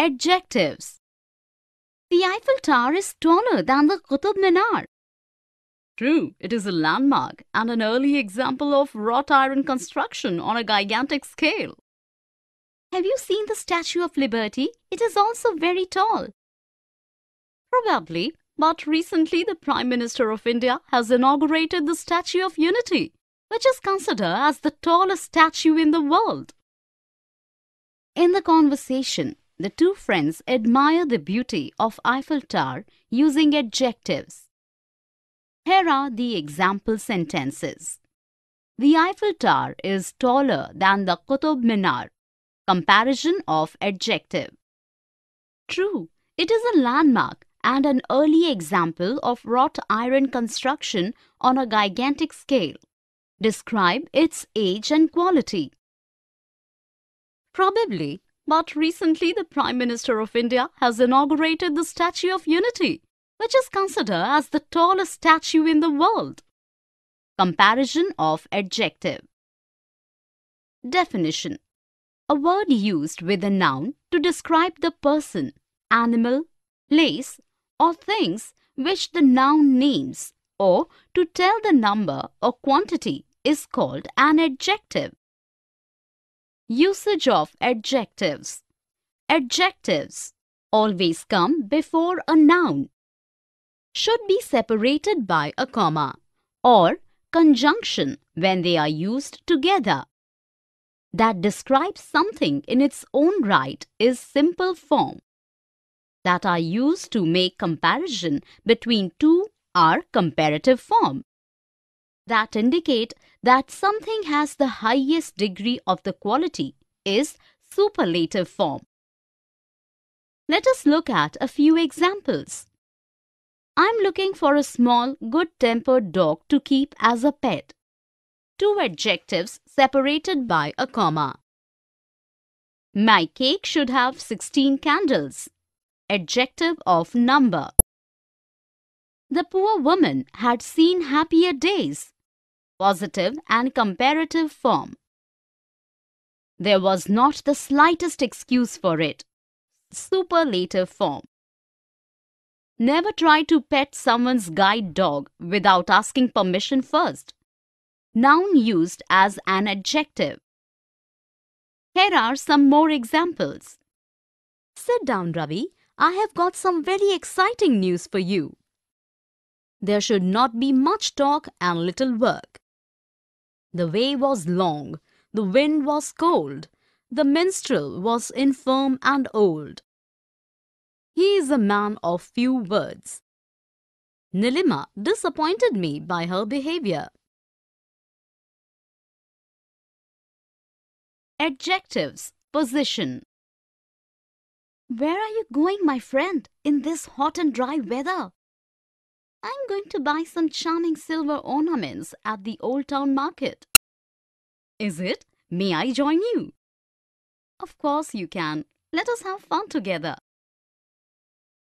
Adjectives The Eiffel Tower is taller than the Qutub Minar. True, it is a landmark and an early example of wrought iron construction on a gigantic scale. Have you seen the Statue of Liberty? It is also very tall. Probably, but recently the Prime Minister of India has inaugurated the Statue of Unity, which is considered as the tallest statue in the world. In the conversation, the two friends admire the beauty of Eiffel Tower using adjectives. Here are the example sentences. The Eiffel Tower is taller than the Qutub Minar. Comparison of adjective. True, it is a landmark and an early example of wrought iron construction on a gigantic scale. Describe its age and quality. Probably, but recently the Prime Minister of India has inaugurated the Statue of Unity, which is considered as the tallest statue in the world. Comparison of adjective. Definition A word used with a noun to describe the person, animal, place, or things which the noun names or to tell the number or quantity is called an adjective. Usage of adjectives. Adjectives always come before a noun should be separated by a comma or conjunction when they are used together. That describes something in its own right is simple form. That are used to make comparison between two are comparative form. That indicate that something has the highest degree of the quality is superlative form. Let us look at a few examples. I'm looking for a small, good-tempered dog to keep as a pet. Two adjectives separated by a comma. My cake should have 16 candles. Adjective of number. The poor woman had seen happier days. Positive and comparative form. There was not the slightest excuse for it. Superlative form. Never try to pet someone's guide dog without asking permission first. Noun used as an adjective. Here are some more examples. Sit down, Ravi. I have got some very exciting news for you. There should not be much talk and little work. The way was long, the wind was cold, the minstrel was infirm and old. He is a man of few words. Nilima disappointed me by her behavior. Adjectives Position Where are you going, my friend, in this hot and dry weather? I'm going to buy some charming silver ornaments at the Old Town Market. Is it? May I join you? Of course you can. Let us have fun together.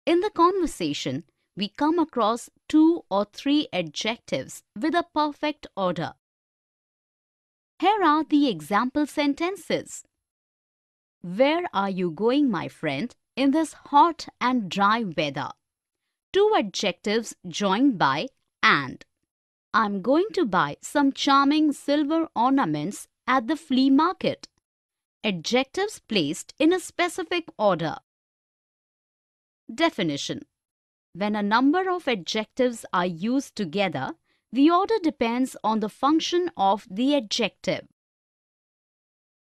In the conversation, we come across two or three adjectives with a perfect order. Here are the example sentences. Where are you going, my friend, in this hot and dry weather? Two adjectives joined by and. I'm going to buy some charming silver ornaments at the flea market. Adjectives placed in a specific order. Definition When a number of adjectives are used together, the order depends on the function of the adjective.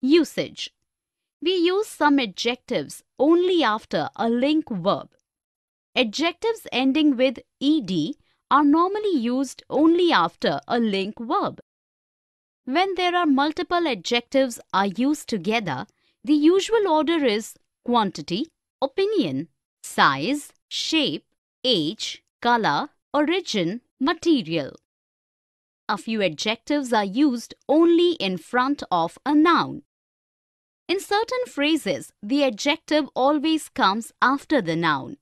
Usage We use some adjectives only after a link verb. Adjectives ending with ed are normally used only after a link verb. When there are multiple adjectives are used together, the usual order is quantity, opinion, size, shape, age, color, origin, material. A few adjectives are used only in front of a noun. In certain phrases, the adjective always comes after the noun.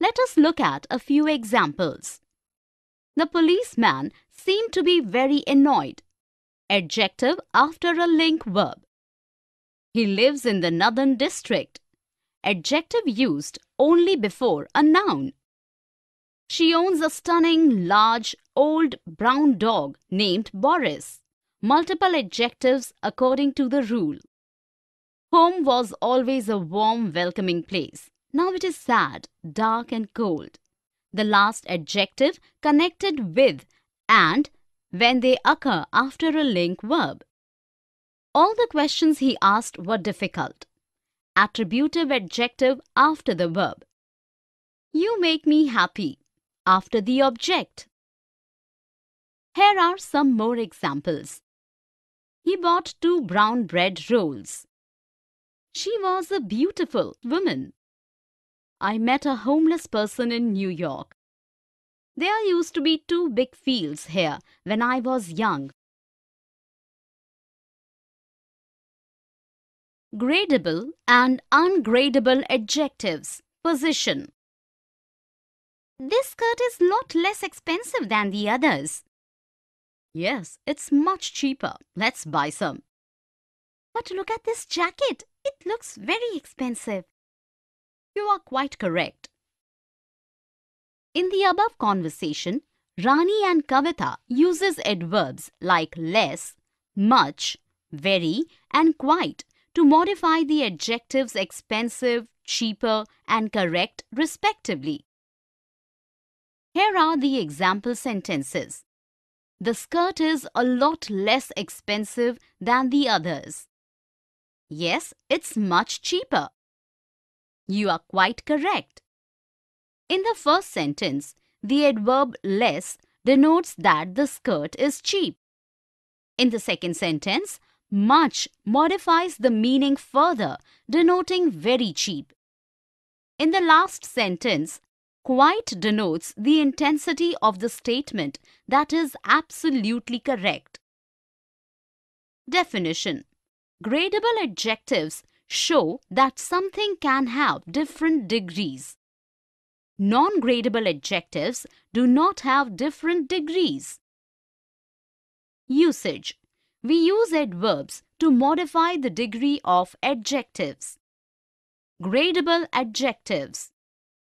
Let us look at a few examples. The policeman seemed to be very annoyed. Adjective after a link verb. He lives in the northern district. Adjective used only before a noun. She owns a stunning, large, old brown dog named Boris. Multiple adjectives according to the rule. Home was always a warm, welcoming place. Now it is sad, dark, and cold. The last adjective connected with and when they occur after a link verb. All the questions he asked were difficult. Attributive adjective after the verb. You make me happy after the object. Here are some more examples. He bought two brown bread rolls. She was a beautiful woman. I met a homeless person in New York. There used to be two big fields here when I was young. Gradable and ungradable adjectives. Position. This skirt is lot less expensive than the others. Yes, it's much cheaper. Let's buy some. But look at this jacket. It looks very expensive. You are quite correct. In the above conversation, Rani and Kavita uses adverbs like less, much, very and quite to modify the adjectives expensive, cheaper and correct respectively. Here are the example sentences. The skirt is a lot less expensive than the others. Yes, it's much cheaper. You are quite correct. In the first sentence, the adverb less denotes that the skirt is cheap. In the second sentence, much modifies the meaning further, denoting very cheap. In the last sentence, quite denotes the intensity of the statement that is absolutely correct. Definition Gradable adjectives show that something can have different degrees. Non-gradable adjectives do not have different degrees. Usage. We use adverbs to modify the degree of adjectives. Gradable adjectives.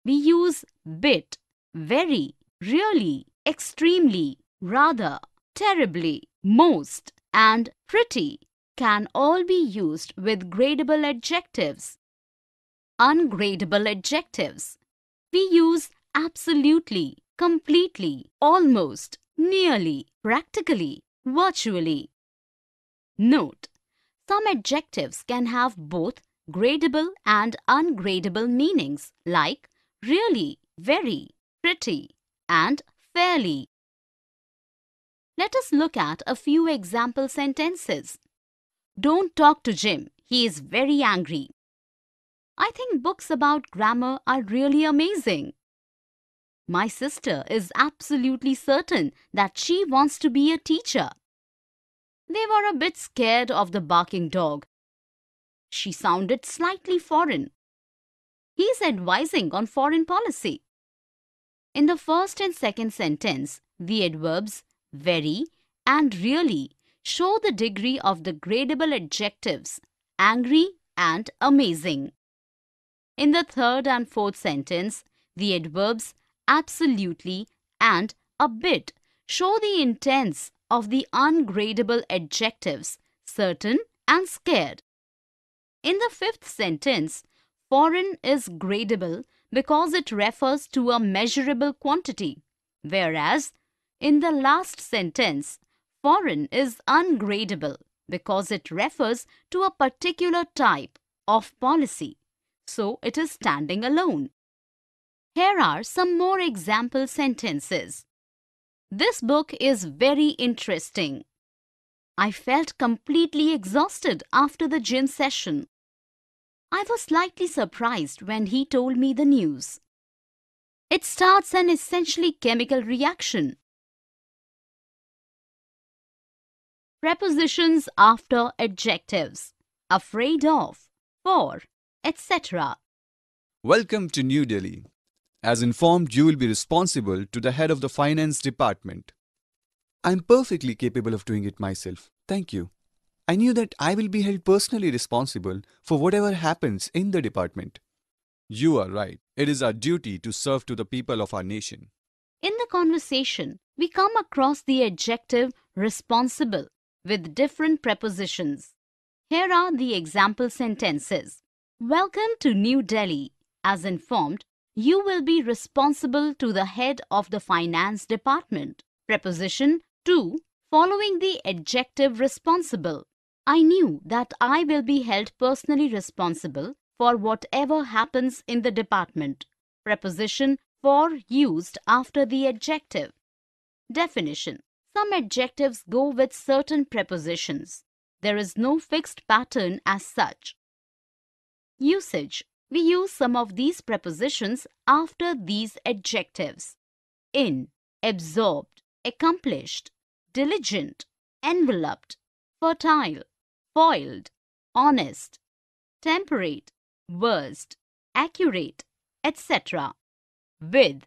We use bit, very, really, extremely, rather, terribly, most, and pretty can all be used with gradable adjectives. Ungradable adjectives. We use absolutely, completely, almost, nearly, practically, virtually. Note, some adjectives can have both gradable and ungradable meanings like really, very, pretty, and fairly. Let us look at a few example sentences. Don't talk to Jim. He is very angry. I think books about grammar are really amazing. My sister is absolutely certain that she wants to be a teacher. They were a bit scared of the barking dog. She sounded slightly foreign. He's advising on foreign policy. In the first and second sentence, the adverbs very and really show the degree of the gradable adjectives angry and amazing. In the third and fourth sentence, the adverbs absolutely and a bit show the intense of the ungradable adjectives certain and scared. In the fifth sentence, foreign is gradable because it refers to a measurable quantity, whereas in the last sentence, Foreign is ungradable because it refers to a particular type of policy, so it is standing alone. Here are some more example sentences. This book is very interesting. I felt completely exhausted after the gym session. I was slightly surprised when he told me the news. It starts an essentially chemical reaction Prepositions after adjectives. Afraid of, for, etc. Welcome to New Delhi. As informed, you will be responsible to the head of the finance department. I'm perfectly capable of doing it myself. Thank you. I knew that I will be held personally responsible for whatever happens in the department. You are right. It is our duty to serve to the people of our nation. In the conversation, we come across the adjective responsible with different prepositions. Here are the example sentences. Welcome to New Delhi. As informed, you will be responsible to the head of the finance department. Preposition to following the adjective responsible. I knew that I will be held personally responsible for whatever happens in the department. Preposition for used after the adjective. Definition. Some adjectives go with certain prepositions. There is no fixed pattern as such. Usage. We use some of these prepositions after these adjectives. In, absorbed, accomplished, diligent, enveloped, fertile, foiled, honest, temperate, versed, accurate, etc. With,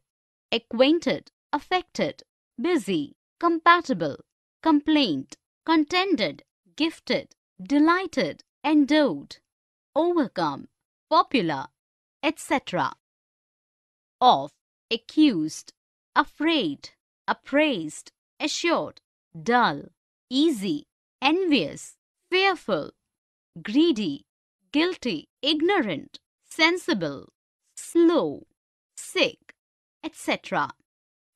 acquainted, affected, busy, compatible, complaint, contented, gifted, delighted, endowed, overcome, popular, etc. Of, accused, afraid, appraised, assured, dull, easy, envious, fearful, greedy, guilty, ignorant, sensible, slow, sick, etc.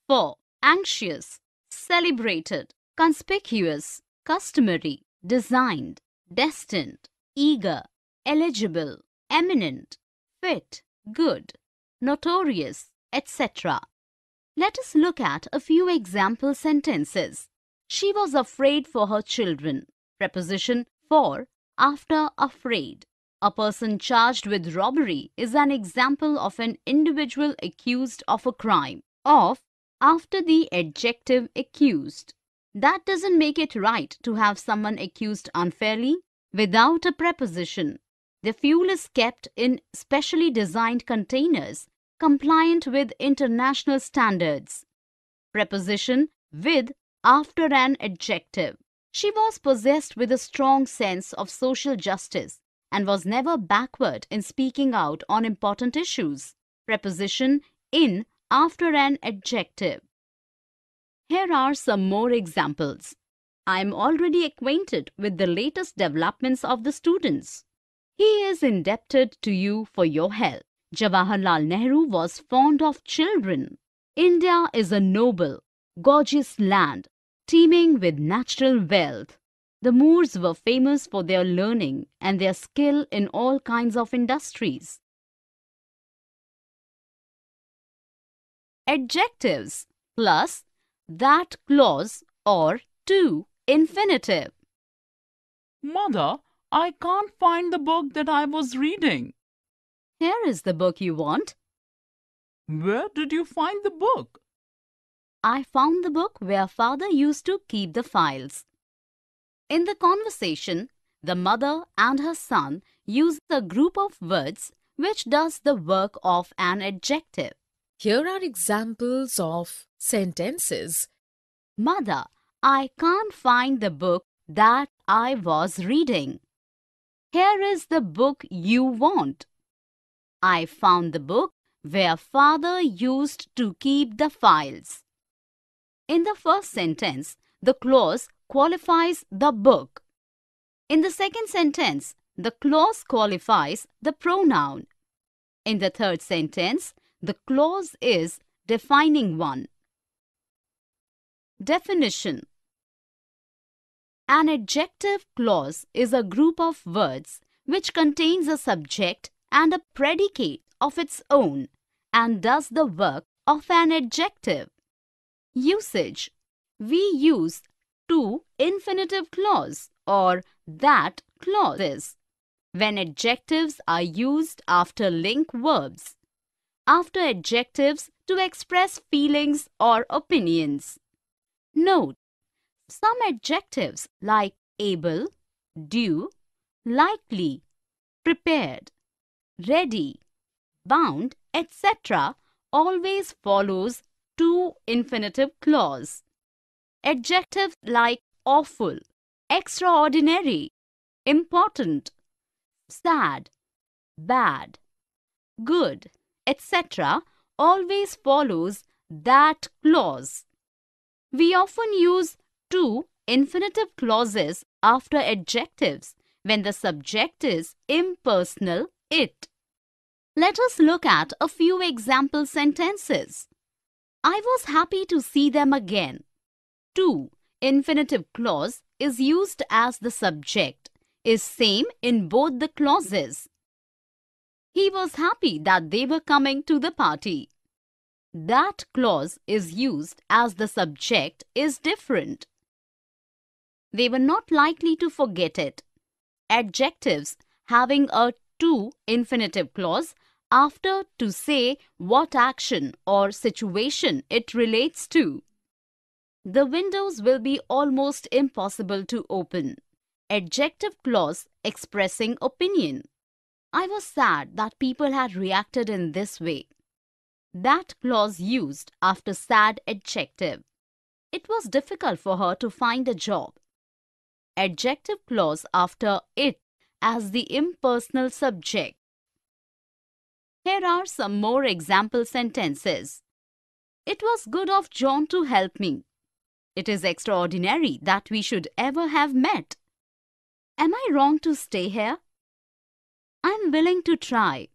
For anxious, celebrated, conspicuous, customary, designed, destined, eager, eligible, eminent, fit, good, notorious, etc. Let us look at a few example sentences. She was afraid for her children. Preposition for after afraid. A person charged with robbery is an example of an individual accused of a crime. Of after the adjective accused. That doesn't make it right to have someone accused unfairly without a preposition. The fuel is kept in specially designed containers compliant with international standards. Preposition with after an adjective. She was possessed with a strong sense of social justice and was never backward in speaking out on important issues. Preposition in after an adjective. Here are some more examples. I am already acquainted with the latest developments of the students. He is indebted to you for your help. Jawaharlal Nehru was fond of children. India is a noble, gorgeous land, teeming with natural wealth. The Moors were famous for their learning and their skill in all kinds of industries. Adjectives plus that clause or to infinitive. Mother, I can't find the book that I was reading. Here is the book you want. Where did you find the book? I found the book where father used to keep the files. In the conversation, the mother and her son use a group of words which does the work of an adjective. Here are examples of sentences. Mother, I can't find the book that I was reading. Here is the book you want. I found the book where father used to keep the files. In the first sentence, the clause qualifies the book. In the second sentence, the clause qualifies the pronoun. In the third sentence, the clause is defining one. Definition An adjective clause is a group of words which contains a subject and a predicate of its own and does the work of an adjective. Usage We use to infinitive clause or that clauses when adjectives are used after link verbs after adjectives to express feelings or opinions. Note, some adjectives like able, due, likely, prepared, ready, bound, etc. always follows to infinitive clause. Adjectives like awful, extraordinary, important, sad, bad, good, etc. always follows that clause. We often use to infinitive clauses after adjectives when the subject is impersonal it. Let us look at a few example sentences. I was happy to see them again. To infinitive clause is used as the subject is same in both the clauses. He was happy that they were coming to the party. That clause is used as the subject is different. They were not likely to forget it. Adjectives having a to infinitive clause after to say what action or situation it relates to. The windows will be almost impossible to open. Adjective clause expressing opinion. I was sad that people had reacted in this way. That clause used after sad adjective. It was difficult for her to find a job. Adjective clause after it as the impersonal subject. Here are some more example sentences. It was good of John to help me. It is extraordinary that we should ever have met. Am I wrong to stay here? I'm willing to try.